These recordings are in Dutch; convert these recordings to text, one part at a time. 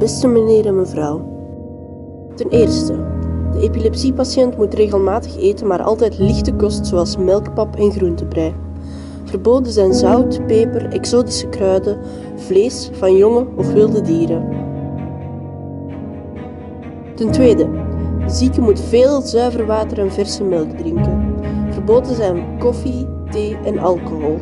Beste meneer en mevrouw. Ten eerste, de epilepsiepatiënt moet regelmatig eten, maar altijd lichte kost zoals melkpap en groentebrei. Verboden zijn zout, peper, exotische kruiden, vlees van jonge of wilde dieren. Ten tweede, de zieke moet veel zuiver water en verse melk drinken. Verboden zijn koffie, thee en alcohol.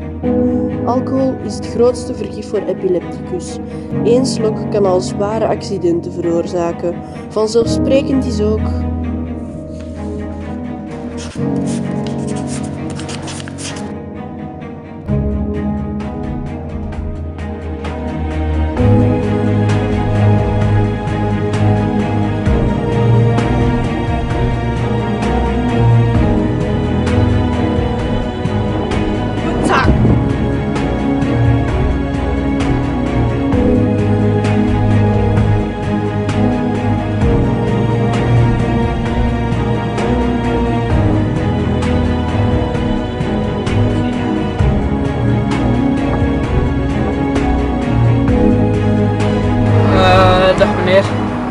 Alcohol is het grootste vergif voor epilepticus. Eén slok kan al zware accidenten veroorzaken. Vanzelfsprekend is ook.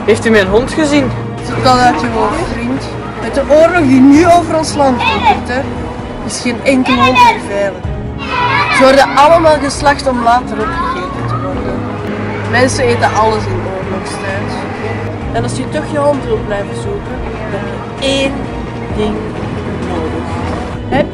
Heeft u mijn hond gezien? Zoek dat uit je hoofd, vriend. Met de oorlog die nu over ons land hè, is geen enkel hond meer veilig. Ze worden allemaal geslacht om later opgegeten te worden. Mensen eten alles in oorlogstijd. En als je toch je hond wilt blijven zoeken, dan heb je één ding nodig. Heb